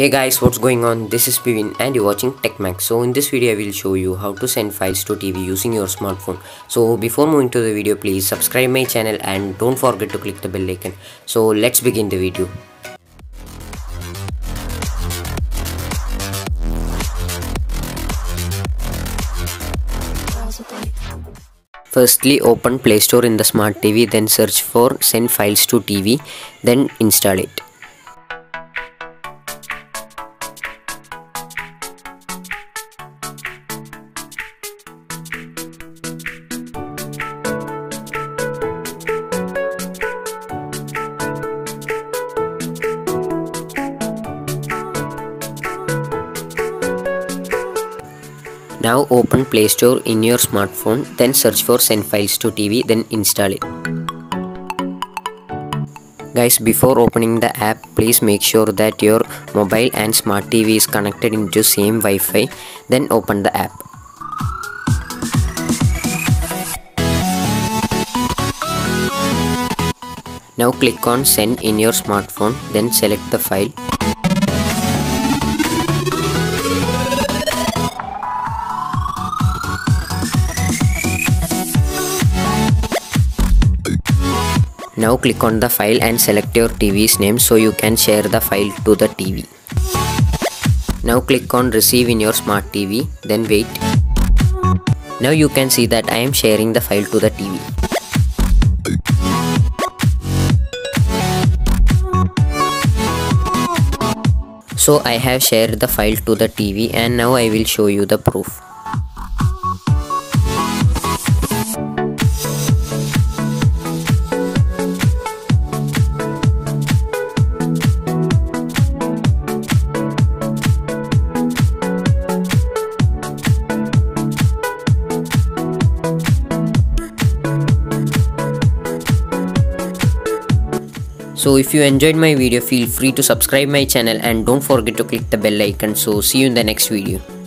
Hey guys, what's going on? This is Pivin and you're watching TechMaxX. So in this video I will show you how to send files to TV using your smartphone. So before moving to the video, please subscribe my channel and don't forget to click the bell icon. So let's begin the video. Firstly open Play Store in the Smart TV then search for send files to TV then install it. Now open Play Store in your smartphone then search for send files to TV then install it. Guys before opening the app please make sure that your mobile and smart TV is connected into same Wi-Fi then open the app. Now click on send in your smartphone then select the file Now click on the file and select your TV's name so you can share the file to the TV. Now click on receive in your smart TV then wait. Now you can see that I am sharing the file to the TV. So I have shared the file to the TV and now I will show you the proof. So if you enjoyed my video feel free to subscribe my channel and don't forget to click the bell icon so see you in the next video.